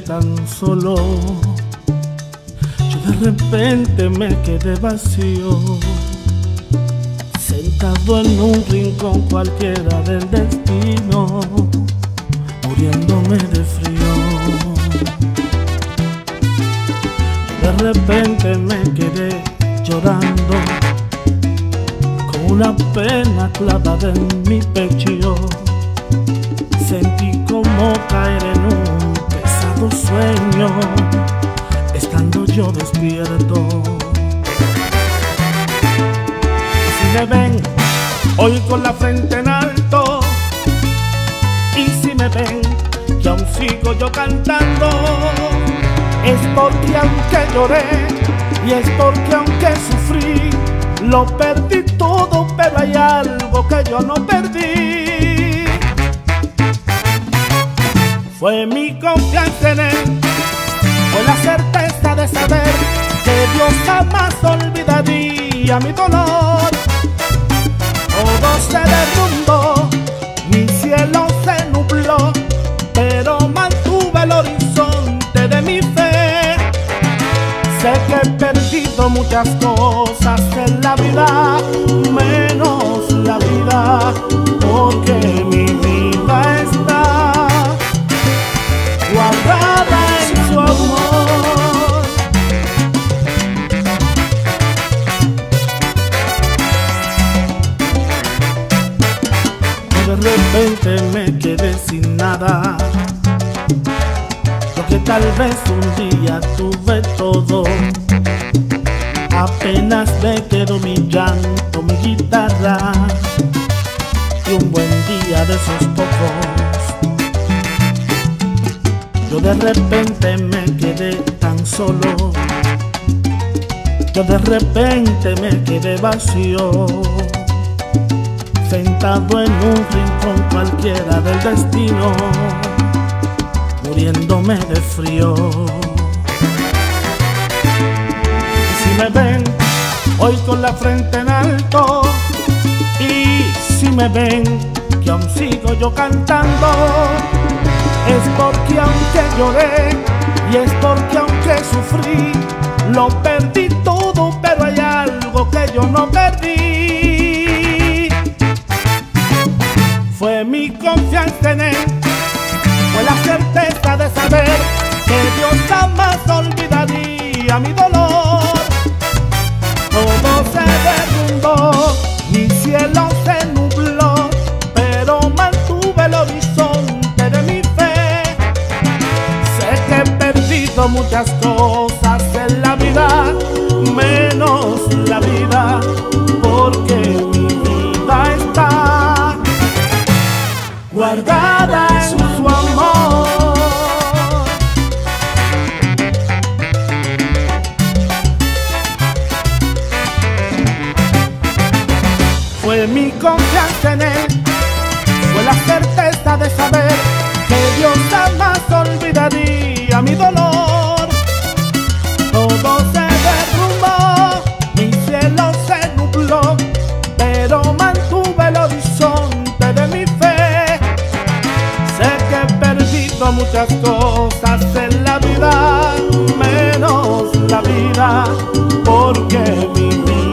tan solo. Yo de repente me quedé vacío. Sentado en un rincón cualquiera del destino, muriéndome de frío. De repente me quedé llorando, con una pena clavada en mi Si me ven hoy con la frente en alto, y si me ven que aún sigo yo cantando, es porque aunque lloré y es porque aunque sufrí, lo perdí todo, pero hay algo que yo no perdí. Fue mi confianza en fue la certeza saber que Dios jamás olvidaría mi dolor. Todo se derrumbó, mi cielo se nubló, pero mantuve el horizonte de mi fe. Sé que he perdido muchas cosas en la vida, menos De repente me quedé sin nada. Lo que tal vez un día tuve todo. Apenas me quedó mi llanto, mi guitarra y un buen día de esos pocos. Yo de repente me quedé tan solo. Yo de repente me quedé vacío. Sentado en un rincón cualquiera del destino. Muriéndome de frío. Y si me ven hoy con la frente en alto. Y si me ven que aún sigo yo cantando es porque aunque lloré y es porque aunque sufrí, lo perdí todo, pero hay algo que yo no perdí. Fue mi confianza en él, fue la certeza de saber que Dios jamás olvidaría mi dolor. Todo se derrumbó, mi cielo se nubló, pero mantuve el horizonte de mi fe. Sé que he perdido muchas cosas Fue mi confianza en él, fue la certeza de saber que Dios jamás olvidaría mi dolor. Todo se derrumbó, mi cielo se nubló, pero mantuve el horizonte de mi fe. Sé que he perdido muchas cosas en la vida, menos la vida, porque mi